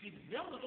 se vivemos